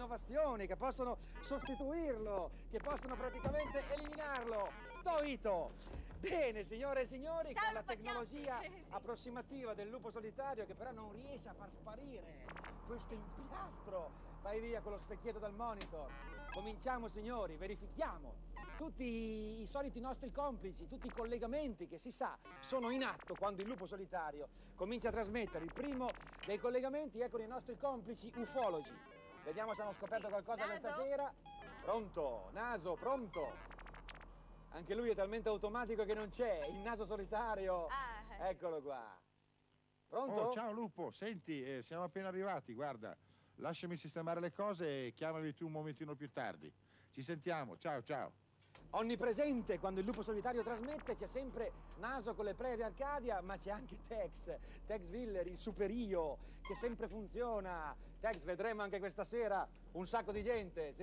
innovazioni, che possono sostituirlo, che possono praticamente eliminarlo. Toito! Bene, signore e signori, Ciao, con la tecnologia approssimativa del lupo solitario che però non riesce a far sparire questo impilastro. Vai via con lo specchietto dal monitor. Cominciamo, signori, verifichiamo tutti i soliti nostri complici, tutti i collegamenti che si sa sono in atto quando il lupo solitario comincia a trasmettere. Il primo dei collegamenti è con i nostri complici ufologi. Vediamo se hanno scoperto qualcosa Naso? questa sera. Pronto, naso, pronto. Anche lui è talmente automatico che non c'è, il naso solitario. Ah. Eccolo qua. Pronto? Oh, ciao Lupo, senti, eh, siamo appena arrivati, guarda, lasciami sistemare le cose e chiamami tu un momentino più tardi. Ci sentiamo, ciao ciao. Onnipresente quando il lupo solitario trasmette c'è sempre Naso con le di Arcadia, ma c'è anche Tex, Tex Willer, il superio, che sempre funziona. Tex, vedremo anche questa sera un sacco di gente.